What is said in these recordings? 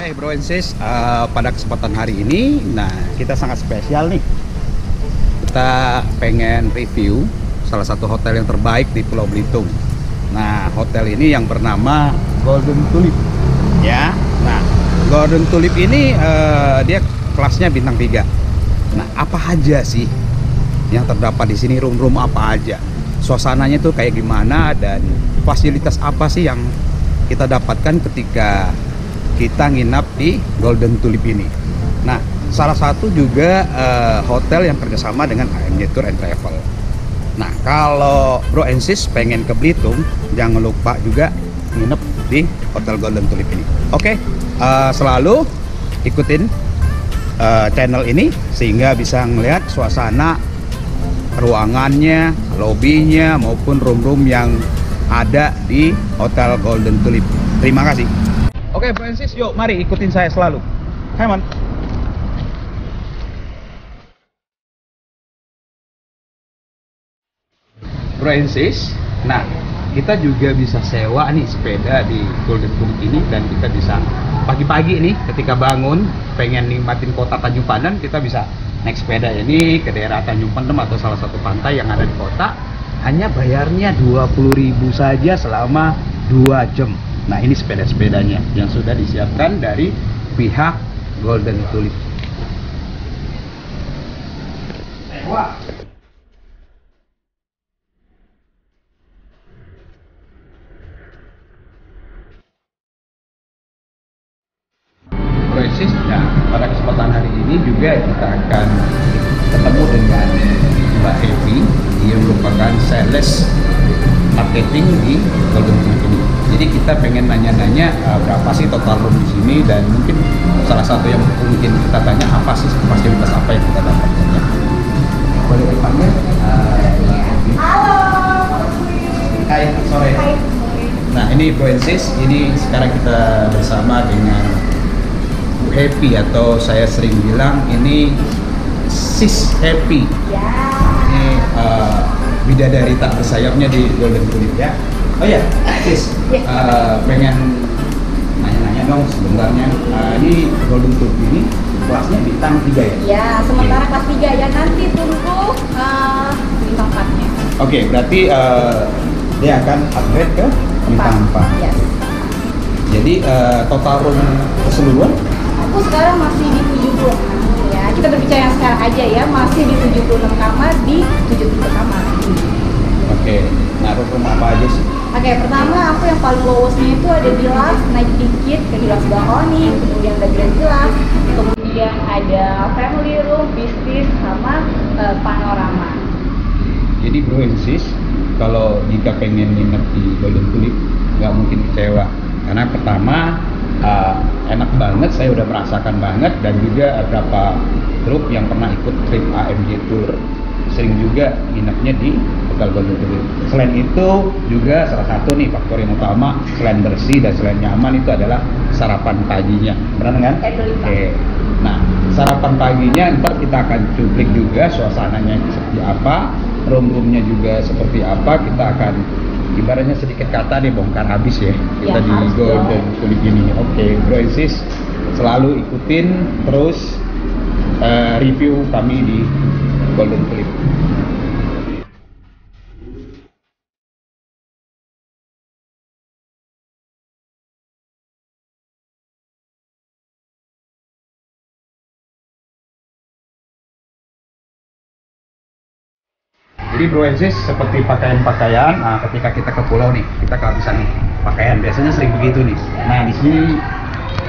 Hey bro and sis, uh, pada kesempatan hari ini, nah kita sangat spesial nih. Kita pengen review salah satu hotel yang terbaik di Pulau Belitung. Nah, hotel ini yang bernama Golden Tulip. Ya, nah Golden Tulip ini uh, dia kelasnya bintang 3. Nah, apa aja sih yang terdapat di sini? Room-room apa aja? Suasananya tuh kayak gimana dan fasilitas apa sih yang kita dapatkan ketika kita nginap di Golden Tulip ini. Nah, salah satu juga uh, hotel yang kerjasama dengan AMJ Tour and Travel. Nah, kalau Bro and Sis pengen ke Belitung, jangan lupa juga nginep di Hotel Golden Tulip ini. Oke, uh, selalu ikutin uh, channel ini sehingga bisa ngelihat suasana ruangannya, lobbynya maupun room-room yang ada di Hotel Golden Tulip. Terima kasih. Oke, Francis, yuk mari ikutin saya selalu. Hai, man. Francis, nah kita juga bisa sewa nih sepeda di Golden Tulip ini dan kita bisa pagi-pagi nih ketika bangun pengen nikmatin kota Tanjung Pandan kita bisa naik sepeda ini ke daerah Tanjung Pandem atau salah satu pantai yang ada di kota hanya bayarnya 20.000 saja selama 2 jam nah ini sepeda-sepedanya yang sudah disiapkan dari pihak Golden Tulip. Wah Proyesis, nah pada kesempatan hari ini juga kita akan ketemu dengan Mbak Evi yang merupakan sales marketing di Golden Tulip. Jadi kita pengen nanya-nanya uh, berapa sih total room di sini dan mungkin salah satu yang mungkin kita tanya apa sih fasilitas apa yang kita dapatkan ya. Boleh dipanggil? Uh, Halo. Hai, sore. Hai. Nah ini Proensis, ini sekarang kita bersama dengan Bu Happy atau saya sering bilang ini Sis Happy. Ya. Ini uh, bidadari tak bersayapnya di Golden Tulip ya. Oh ya, Sis, Ya. uh, pengen nanya-nanya dong sebenarnya. Uh, ini Golden Tulip ini kelasnya bintang 3 ya? Ya, sementara kelas 3 ya nanti tunggu uh, bintang 4-nya. Oke, berarti uh, dia akan upgrade ke bintang 4. Yes. Jadi uh, total room keseluruhan Aku sekarang masih di 76 ya. Kita berbicara yang sekarang aja ya, masih di 76 kamar di 73 kamar. Oke, nah room apa aja sih? Oke, pertama aku yang paling lowestnya itu ada di last, naik dikit ke Hilas Balkoni, kemudian ada Grand Hilas, kemudian ada family room, bisnis, sama uh, panorama. Jadi bro and sis, kalau jika pengen nginep di Golden Tulip, nggak mungkin kecewa. Karena pertama uh, enak banget, saya udah merasakan banget dan juga beberapa grup yang pernah ikut trip AMJ Tour sering juga nginepnya di Hotel Golden Tulip. Selain itu juga salah satu nih faktor yang utama selain bersih dan selain nyaman itu adalah sarapan paginya. Benar kan? Oke. Nah, sarapan paginya ntar kita akan cuplik juga suasananya seperti apa, room-roomnya juga seperti apa. Kita akan ibaratnya sedikit kata nih bongkar habis ya kita Ya, di Golden. Tulip ini. Oke, Bro and Sis, selalu ikutin terus eh, review kami di Golden Tulip. Jadi bro sis, seperti pakaian-pakaian, nah, ketika kita ke pulau nih, kita kehabisan nih pakaian. Biasanya sering begitu nih. Nah di sini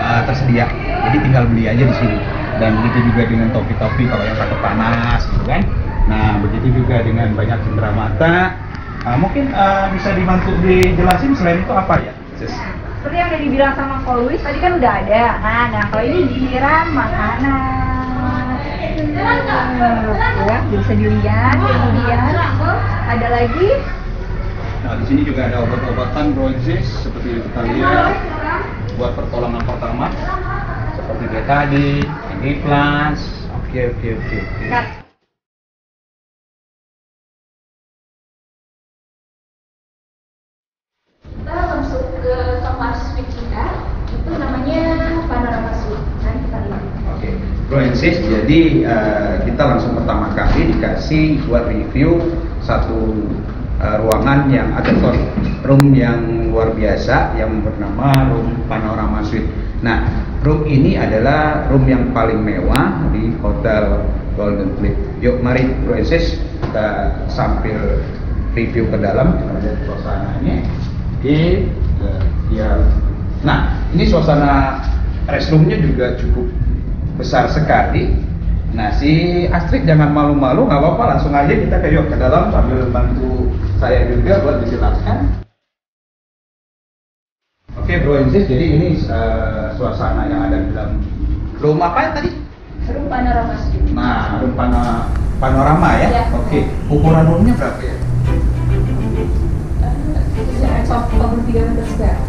uh, tersedia, jadi tinggal beli aja di sini. Dan begitu juga dengan topi-topi kalau yang takut panas, gitu kan. Nah begitu juga dengan banyak cenderamata. Uh, mungkin uh, bisa dibantu dijelasin selain itu apa ya, sis? Seperti yang udah dibilang sama Ko Luis tadi kan udah ada. Nah, nah kalau ini giliran makanan. Ya, bisa dilihat. Kemudian ada lagi Nah di sini juga ada obat-obatan bro and sis, seperti kita lihat buat pertolongan pertama seperti betadine, ini plus. Oke oke oke oke. Nah, kita langsung ke kamar suite kita itu namanya panorama Bro and Sis, jadi eh, kita langsung pertama kali dikasih buat review satu eh, ruangan yang sorry, room yang luar biasa yang bernama room Panorama Suite. Nah, room ini adalah room yang paling mewah di Hotel Golden Cliff. Yuk, mari Bro kita sambil review ke dalam, kita lihat suasananya. Oke, ya. Nah, ini suasana restroomnya juga cukup besar sekali. Nah, si Astrid jangan malu-malu, nggak apa-apa, langsung aja kita ke yuk ke dalam sambil bantu saya juga buat dijelaskan. Oke, Bro and Sis, jadi ini eh, suasana yang ada di dalam room apa ya tadi? Room panorama. Nah, pano- panorama ya? Ya. Oke, ukuran roomnya berapa ya? Eh, 43 meter square.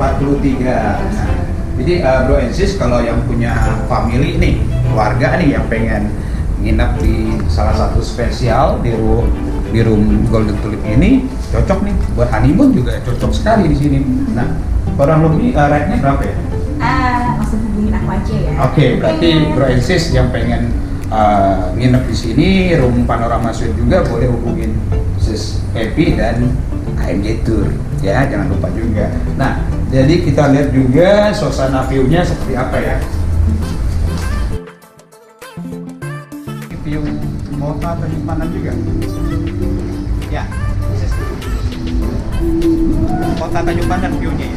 43. Nah, jadi uh, Bro and Sis kalau yang punya family nih, keluarga nih yang pengen nginap di salah satu spesial di room di room Golden Tulip ini cocok nih buat honeymoon juga cocok sekali di sini. Nah, kurang lebih uh, rate-nya berapa ya? Ah, langsung hubungin aku aja ya. Oke, berarti Bro and Sis yang pengen uh, nginep di sini room panorama suite juga boleh hubungin Sis Happy dan AMJ Tour ya, jangan lupa juga. Nah, jadi kita lihat juga suasana view-nya seperti apa ya. View kota penyimpanan juga. Ya, Sis. Kota Tanjung Pandan view-nya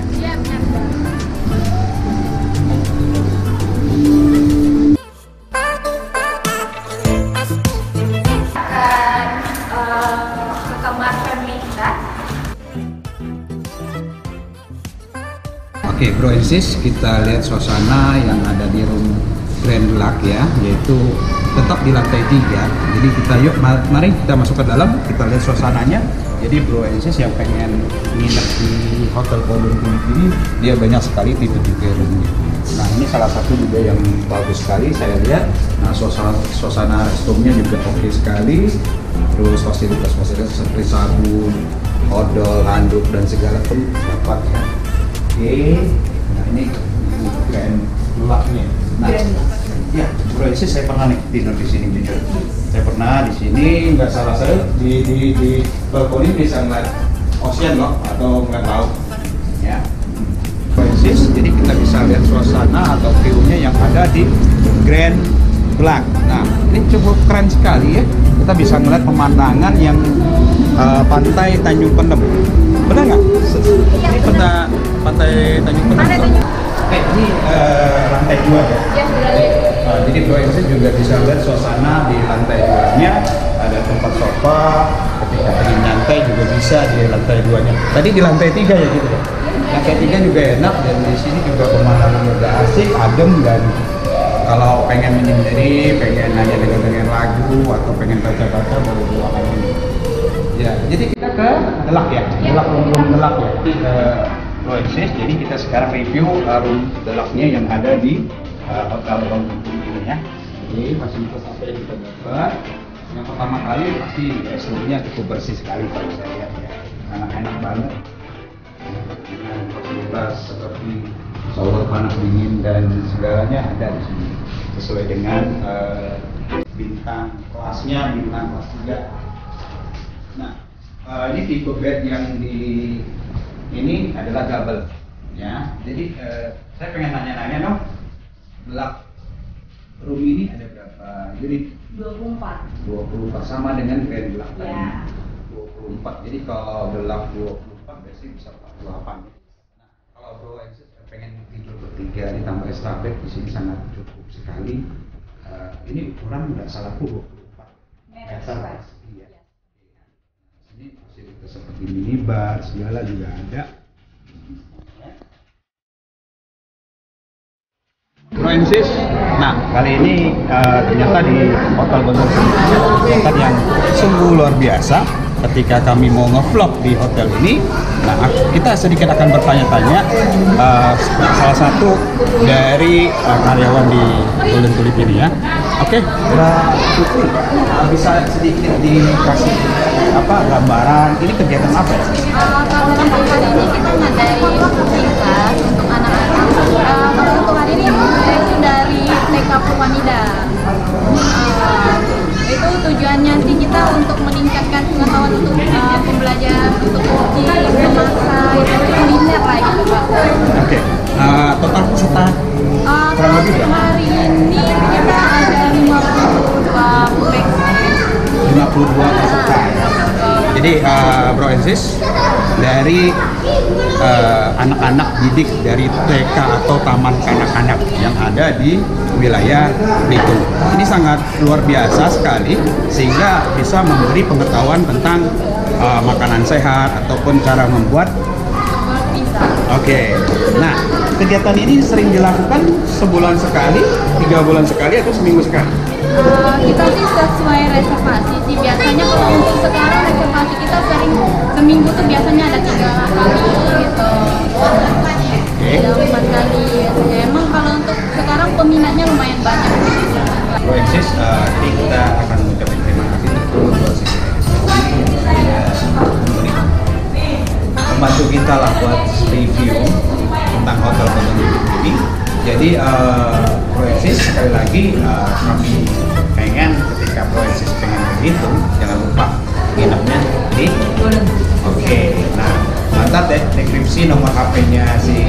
Oke, Bro and Sis, kita lihat suasana yang ada di room Grand Luck ya, yaitu tetap di lantai tiga. Jadi kita yuk, ma- mari kita masuk ke dalam, kita lihat suasananya. Jadi Bro and Sis yang pengen nginep di Hotel Golden Tulip ini, dia banyak sekali tipe-tipe roomnya. Nah ini salah satu juga yang bagus sekali saya lihat. Nah suasana suasana restroomnya juga oke sekali. Terus fasilitas-fasilitas seperti sabun, odol, handuk dan segala pun dapat ya. Oke, nah ini grand lucknya. Nah, ya, bro saya pernah nih tidur di sini jujur. Saya pernah di sini, nggak salah saya di di di balkon ini bisa ngeliat ocean loh atau ngeliat laut. Ya. Oasis, jadi kita bisa lihat suasana atau view-nya yang ada di Grand Black. Nah, ini cukup keren sekali ya. Kita bisa melihat pemandangan yang uh, pantai Tanjung Pendem. Benar nggak? Ini peta pantai Tanjung Pendem. Pantai Tanjung. Oke, ini uh, lantai dua ya. Ya, sudah lihat. Nah, jadi Bro Ensis juga bisa lihat suasana di lantai duanya ada tempat sofa ketika tadi nyantai juga bisa di lantai duanya tadi di lantai tiga ya gitu ya lantai tiga juga enak dan di sini juga pemandangan juga asik adem dan kalau pengen menyendiri pengen hanya dengan dengan lagu atau pengen baca-baca boleh di ruangan ini ya jadi kita ke delak ya delak room room delak ya di uh, Ensis jadi kita sekarang review uh, room delaknya yang ada di uh, hotel Bangkok ini ya. Jadi fasilitas apa yang kita dapat? Yang pertama kali pasti restroomnya cukup bersih sekali kalau saya lihat ya, karena enak banget. Dengan fasilitas seperti shower panas dingin dan segalanya ada di sini sesuai dengan eh, bintang kelasnya bintang kelas 3 Nah, eh, ini tipe bed yang di ini adalah double ya. Jadi eh, saya pengen nanya-nanya dong, belak room ini ada berapa unit? 24. 24 sama dengan grand belak tadi. Ya. 24. Jadi kalau belak 24 berarti bisa 48. Nah, kalau bro Exit pengen tidur bertiga ditambah extra bed di sini sangat cukup sekali. Eh, ini ukuran nggak salahku 24 Meter meter. square. Iya. Ini fasilitas seperti minibar segala juga ada. Francis, nah kali ini eh, ternyata di Hotel Gondol kegiatan yang sungguh luar biasa ketika kami mau ngevlog di hotel ini. Nah kita sedikit akan bertanya-tanya eh, salah satu dari eh, karyawan di Golden Tulip ini ya. Oke, Mbak Putri, eh, bisa sedikit dikasih apa gambaran ini kegiatan apa ya? Uh, kalau untuk hari ini kita Jadi uh, Bro Sis dari uh, anak-anak didik dari TK atau Taman Kanak-kanak yang ada di wilayah Belitung. Ini sangat luar biasa sekali sehingga bisa memberi pengetahuan tentang uh, makanan sehat ataupun cara membuat. Oke, nah kegiatan ini sering dilakukan sebulan sekali, tiga bulan sekali atau seminggu sekali? Eh, kita sih sesuai reservasi sih. Biasanya kalau untuk sekarang reservasi kita sering seminggu tuh biasanya ada tiga kali gitu. Ada empat kali. Ya, emang kalau untuk sekarang peminatnya lumayan banyak. Bro and Sis, uh, ini kita akan mengucapkan terima kasih untuk Bro Sis Ya, membantu kita lah buat review tentang hotel Hotel ini. Jadi uh, and Sis, sekali lagi uh, kami pengen ketika Sis pengen begitu, jangan lupa nginepnya di Oke, nah mantap deh deskripsi nomor HP-nya si